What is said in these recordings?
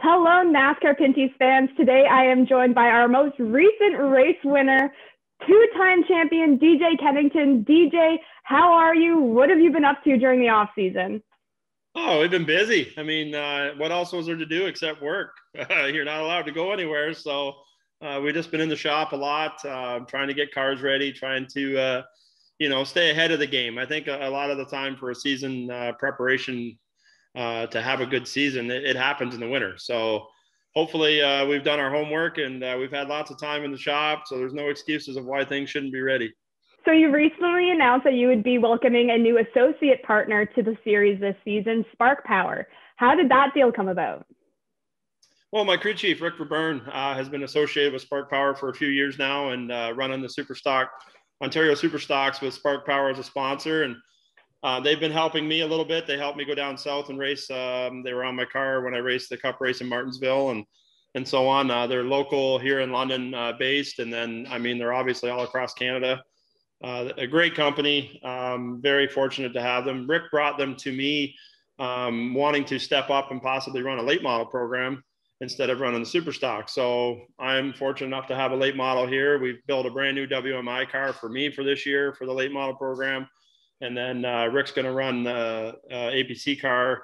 Hello, NASCAR Pinty's fans. Today I am joined by our most recent race winner, two time champion DJ Kennington. DJ, how are you? What have you been up to during the off season? Oh, we've been busy. I mean, uh, what else was there to do except work? You're not allowed to go anywhere. So uh, we've just been in the shop a lot, uh, trying to get cars ready, trying to, uh, you know, stay ahead of the game. I think a, a lot of the time for a season uh, preparation uh, to have a good season. It, it, happens in the winter. So hopefully uh, we've done our homework and uh, we've had lots of time in the shop. So there's no excuses of why things shouldn't be ready. So you recently announced that you would be welcoming a new associate partner to the series this season, Spark Power. How did that deal come about? Well, my crew chief, Rick Verburn, uh, has been associated with Spark Power for a few years now and uh, running the Superstock, Ontario Superstocks with Spark Power as a sponsor. And uh, they've been helping me a little bit. They helped me go down south and race. Um, they were on my car when I raced the Cup race in Martinsville and and so on. Uh, they're local here in London uh, based, and then I mean they're obviously all across Canada. Uh, a great company. Um, very fortunate to have them. Rick brought them to me, um, wanting to step up and possibly run a late model program instead of running the super stock. So I'm fortunate enough to have a late model here. We've built a brand new WMI car for me for this year for the late model program and then uh, Rick's going to run the uh, APC car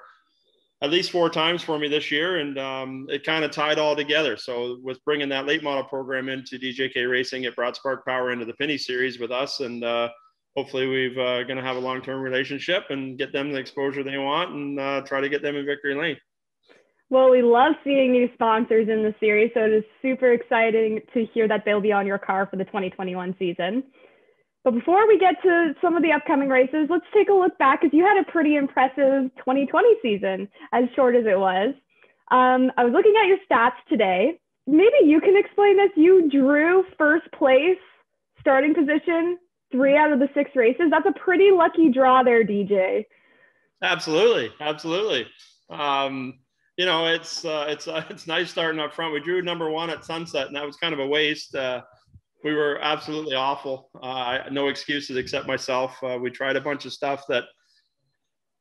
at least four times for me this year, and um, it kind of tied all together. So with bringing that late model program into DJK Racing, it brought Spark Power into the Pinty's Series with us, and uh, hopefully we're uh, going to have a long-term relationship and get them the exposure they want, and uh, try to get them in victory lane. Well, we love seeing new sponsors in the series, so it is super exciting to hear that they'll be on your car for the 2021 season. But before we get to some of the upcoming races, let's take a look back because you had a pretty impressive 2020 season, as short as it was. Um, I was looking at your stats today. Maybe you can explain this. You drew first place, starting position, three out of the six races. That's a pretty lucky draw there, DJ. Absolutely, absolutely. Um, you know, it's uh, it's uh, it's nice starting up front. We drew number one at sunset, and that was kind of a waste. Uh, we were absolutely awful. Uh, no excuses except myself. Uh, we tried a bunch of stuff that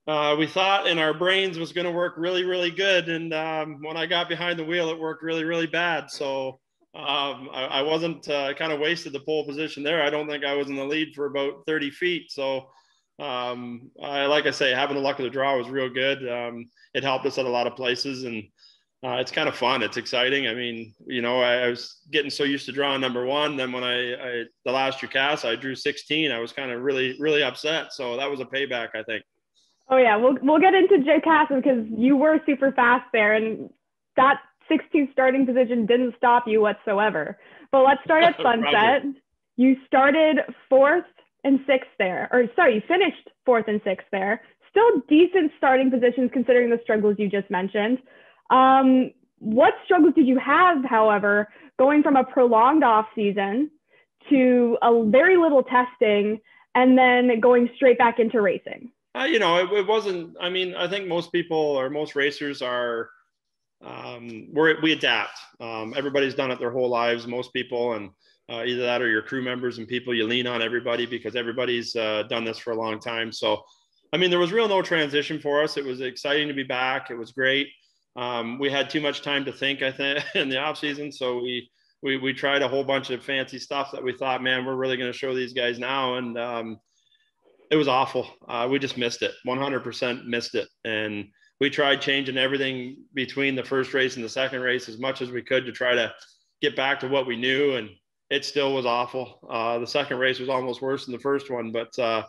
uh, we thought in our brains was going to work really, really good. And um, when I got behind the wheel, it worked really, really bad. So um, I, I, wasn't uh, kind of wasted the pole position there. I don't think I was in the lead for about 30 feet. So um, I, like I say, having the luck of the draw was real good. Um, it helped us at a lot of places and uh, it's kind of fun. It's exciting. I mean, you know, I, I, was getting so used to drawing number one. Then when I, I the last year cast, I drew 16. I was kind of really, really upset. So that was a payback, I think. Oh yeah, we'll we'll get into Jukasa because you were super fast there, and that 16 starting position didn't stop you whatsoever. But let's start at Sunset. you started fourth and sixth there, or sorry, you finished fourth and sixth there. Still decent starting positions considering the struggles you just mentioned. Um, what struggles did you have, however, going from a prolonged off season to a very little testing and then going straight back into racing? Uh, you know, it, it, wasn't. I mean, I think most people or most racers are. Um, we we adapt. Um, everybody's done it their whole lives. Most people, and uh, either that or your crew members and people you lean on everybody because everybody's uh, done this for a long time. So, I mean, there was real no transition for us. It was exciting to be back. It was great. Um, we had too much time to think, I think, in the off season. So we, we, we tried a whole bunch of fancy stuff that we thought, man, we're really going to show these guys now. And um, it was awful. Uh, we just missed it. 100% missed it. And we tried changing everything between the first race and the second race as much as we could to try to get back to what we knew. And it still was awful. Uh, the second race was almost worse than the first one, but uh,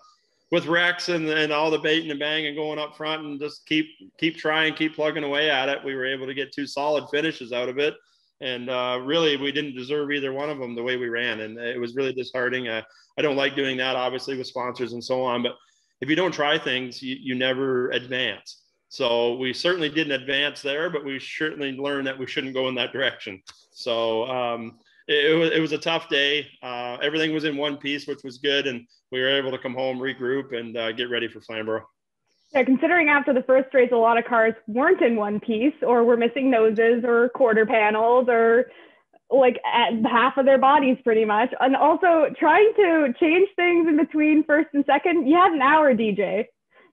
with Rex and, and all the baiting and banging going up front and just keep keep trying, keep plugging away at it. We were able to get two solid finishes out of it. And uh, really, we didn't deserve either one of them the way we ran. And it was really disheartening. Uh, I don't like doing that, obviously, with sponsors and so on. But if you don't try things, you, you never advance. So we certainly didn't advance there, but we certainly learned that we shouldn't go in that direction. So um, it, it, was, it was a tough day. Uh, everything was in one piece, which was good. And we were able to come home, regroup, and uh, get ready for Flamborough. Yeah, considering after the first race, a lot of cars weren't in one piece or were missing noses or quarter panels or like half of their bodies pretty much. And also trying to change things in between first and second. You had an hour, DJ.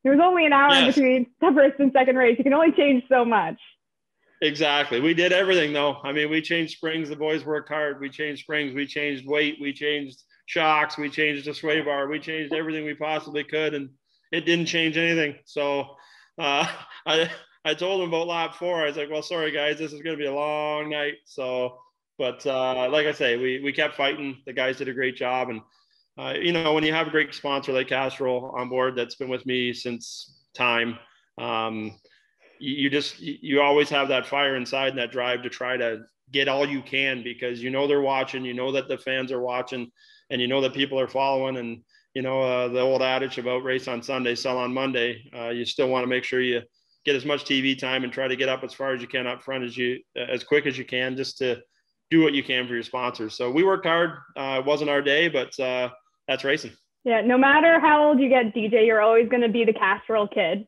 There was only an hour yes. in between the first and second race. You can only change so much. Exactly. We did everything though. I mean, we changed springs. The boys worked hard. We changed springs. We changed weight. We changed shocks. We changed the sway bar. We changed everything we possibly could, and it didn't change anything. So uh, I I told them about lap four. I was like, well, sorry guys, this is going to be a long night. So, but uh, like I say, we we kept fighting. The guys did a great job, and uh, you know, when you have a great sponsor like Castrol on board that's been with me since time. Um, you just you always have that fire inside and that drive to try to get all you can because you know they're watching you know that the fans are watching and you know that people are following. And you know uh, the old adage about race on sunday sell on monday uh, you still want to make sure you get as much tv time and try to get up as far as you can up front as you as quick as you can just to do what you can for your sponsors. So we worked hard. Uh, it wasn't our day but uh, that's racing. Yeah no matter how old you get dj you're always going to be the castrol kid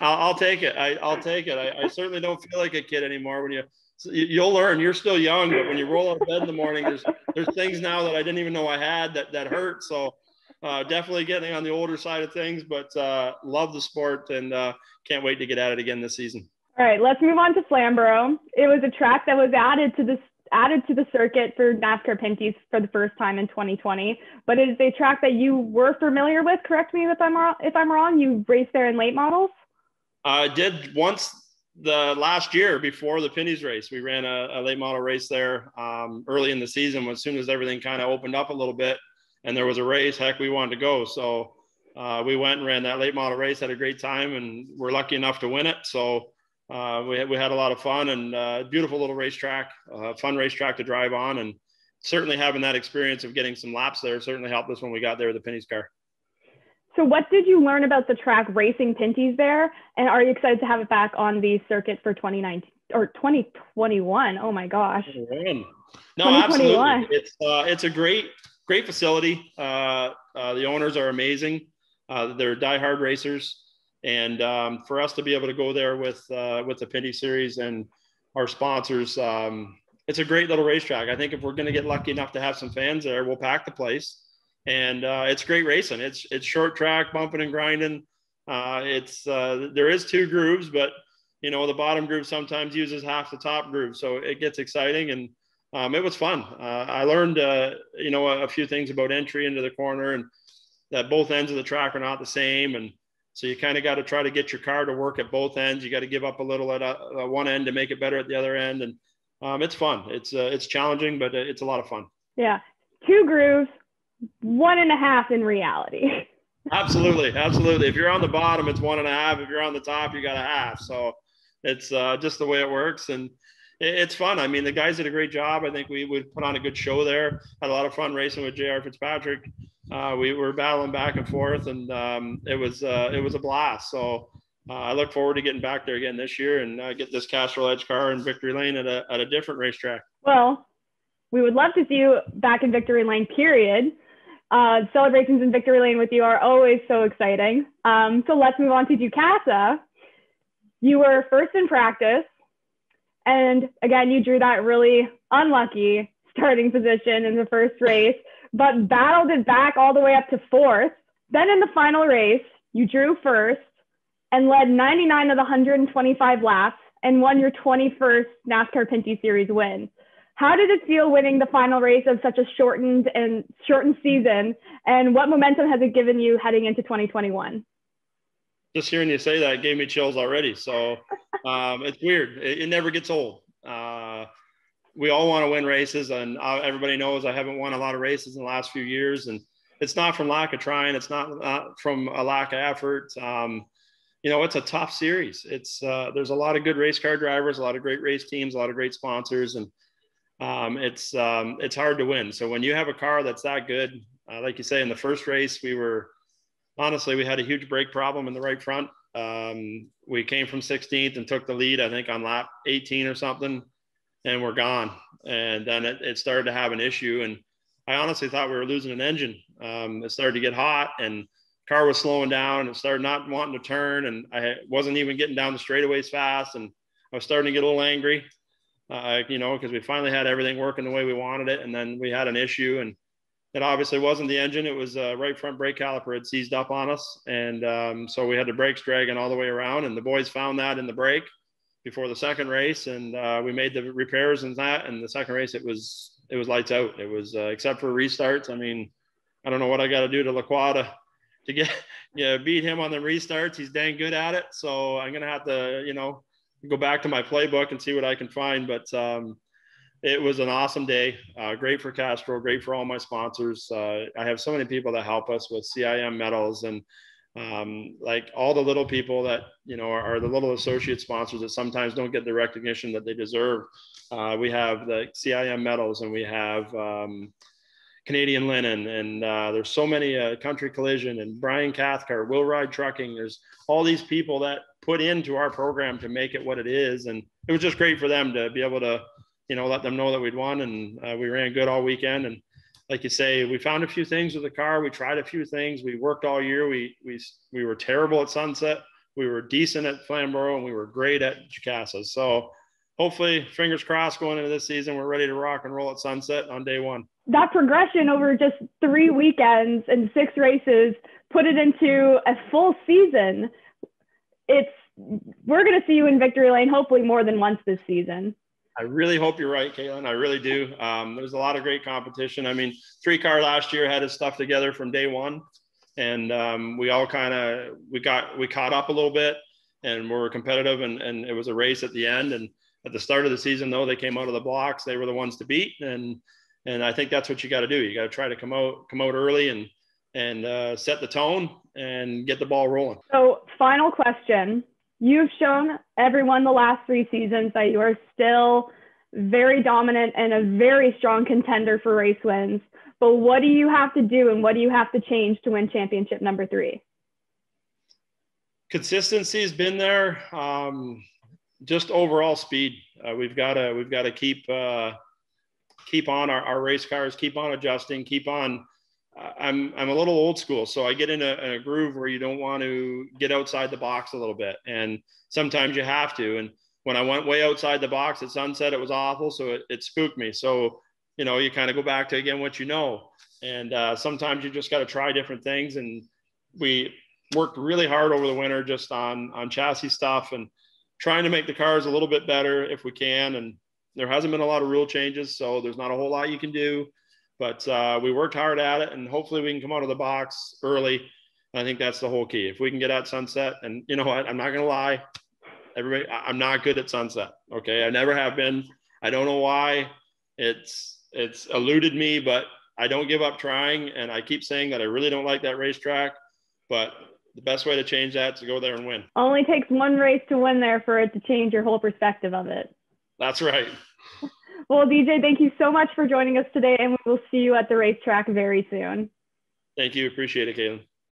I'll, take it. I, will take it. I, I, certainly don't feel like a kid anymore. When you, you'll learn. You're still young, but when you roll out of bed in the morning, there's there's things now that I didn't even know I had that that hurt. So uh, definitely getting on the older side of things, but uh, love the sport and uh, can't wait to get at it again this season. All right, let's move on to Flamborough. It was a track that was added to this added to the circuit for NASCAR Pinty's for the first time in 2020, but it is a track that you were familiar with. Correct me if I'm wrong. If I'm wrong, you raced there in late models. I did once the last year before the Pinty's race. We ran a, a late model race there um, early in the season. As soon as everything kind of opened up a little bit, and there was a race, heck, we wanted to go. So uh, we went and ran that late model race. Had a great time, and we're lucky enough to win it. So uh, we, had, we had a lot of fun and uh, beautiful little racetrack, uh, fun racetrack to drive on. And certainly having that experience of getting some laps there certainly helped us when we got there with the Pinty's car. So what did you learn about the track racing Pinty's there? And are you excited to have it back on the circuit for 2019 or 2021? Oh my gosh. No, absolutely. It's, uh, it's a great, great facility. Uh, uh, the owners are amazing. Uh, they're diehard racers. And um, for us to be able to go there with uh, with the Pinty Series and our sponsors, um, it's a great little racetrack. I think if we're going to get lucky enough to have some fans there, we'll pack the place. And uh, it's great racing. It's it's short track, bumping and grinding. Uh, it's uh, there is two grooves, but you know the bottom groove sometimes uses half the top groove, so it gets exciting and um, it was fun. Uh, I learned uh, you know a, a few things about entry into the corner and that both ends of the track are not the same and so you kind of got to try to get your car to work at both ends. You got to give up a little at a, a one end to make it better at the other end, and um, it's fun. It's uh, it's challenging, but it's a lot of fun. Yeah, two grooves, one and a half in reality. absolutely, absolutely. If you're on the bottom, it's one and a half. If you're on the top, you got a half. So it's uh, just the way it works, and it's fun. I mean, the guys did a great job. I think we would put on a good show there. Had a lot of fun racing with J.R. Fitzpatrick uh, we were battling back and forth, and um, it was uh, it was a blast. So uh, I look forward to getting back there again this year and uh, get this Castrol Edge car in Victory Lane at a at a different racetrack. Well, we would love to see you back in Victory Lane. Period. Uh, celebrations in Victory Lane with you are always so exciting. Um, so let's move on to Jukasa. You were first in practice, and again, you drew that really unlucky starting position in the first race but battled it back all the way up to fourth. Then in the final race, you drew first and led 99 of the 125 laps and won your 21st NASCAR Pinty Series win. How did it feel winning the final race of such a shortened and shortened season? And what momentum has it given you heading into 2021? Just hearing you say that gave me chills already. So um, it's weird. It, it, never gets old. Uh, we all want to win races, and uh, everybody knows I haven't won a lot of races in the last few years, and it's not from lack of trying. It's not, not from a lack of effort. Um, you know, it's a tough series. It's uh, there's a lot of good race car drivers, a lot of great race teams, a lot of great sponsors, and um, it's um, it's hard to win. So when you have a car that's that good, uh, like you say, in the first race, we were honestly we had a huge brake problem in the right front. Um, we came from 16th and took the lead, I think, on lap 18 or something and we're gone. And then it, it, started to have an issue. And I honestly thought we were losing an engine. Um, it started to get hot and car was slowing down and it started not wanting to turn. And I wasn't even getting down the straightaways fast. And I was starting to get a little angry, uh, you know, because we finally had everything working the way we wanted it. And then we had an issue and it obviously wasn't the engine. It was a right front brake caliper had seized up on us. And um, so we had the brakes dragging all the way around and the boys found that in the brake before the second race, and uh, we made the repairs and that. And the second race, it was it was lights out. It was uh, except for restarts. I mean, I don't know what I got to do to Laquata to get yeah beat him on the restarts. He's dang good at it. So I'm gonna have to you know go back to my playbook and see what I can find. But um, it was an awesome day. Uh, great for Castrol. Great for all my sponsors. Uh, I have so many people that help us with CIM medals and um, like all the little people that you know are, are, the little associate sponsors that sometimes don't get the recognition that they deserve. Uh, we have the CIM medals and we have um, Canadian Linen, and uh, there's so many uh, Country Collision and Brian Cathcart, Will Ride Trucking. There's all these people that put into our program to make it what it is, and it was just great for them to be able to, you know, let them know that we'd won, and uh, we ran good all weekend. And like you say, we found a few things with the car. We tried a few things. We worked all year. We we we were terrible at Sunset. We were decent at Flamborough, and we were great at Jukasa. So hopefully, fingers crossed, going into this season, we're ready to rock and roll at Sunset on day one that progression over just three weekends and six races put it into a full season it's we're going to see you in victory lane hopefully more than once this season i really hope you're right Caitlin. i really do um, there's a lot of great competition i mean three car last year had his stuff together from day one and um, we all kind of we got we caught up a little bit and we were competitive and, and it was a race at the end and at the start of the season though they came out of the blocks they were the ones to beat and and I think that's what you got to do. You got to try to come out come out early and and uh, set the tone and get the ball rolling. So, final question: You've shown everyone the last three seasons that you are still very dominant and a very strong contender for race wins. But what do you have to do, and what do you have to change to win championship number three? Consistency has been there. Um, just overall speed. Uh, we've got to we've got to keep. Uh, keep on our, our race cars, keep on adjusting, keep on. I'm I'm a little old school, so I get in a, a, groove where you don't want to get outside the box a little bit, and sometimes you have to. And when I went way outside the box at sunset, it was awful, so it, it spooked me. So you know, you kind of go back to again what you know, and uh, sometimes you just got to try different things. And we worked really hard over the winter just on on chassis stuff and trying to make the cars a little bit better if we can, and there hasn't been a lot of rule changes, so there's not a whole lot you can do. But uh, we worked hard at it, and hopefully we can come out of the box early. I think that's the whole key. If we can get at sunset, and you know what, I'm not gonna lie, everybody, I'm not good at sunset. Okay, I never have been. I don't know why. It's it's eluded me, but I don't give up trying, and I keep saying that I really don't like that racetrack. But the best way to change that is to go there and win. Only takes one race to win there for it to change your whole perspective of it. That's right. Well, DJ, thank you so much for joining us today, and we will see you at the racetrack very soon. Thank you. Appreciate it, Caitlin.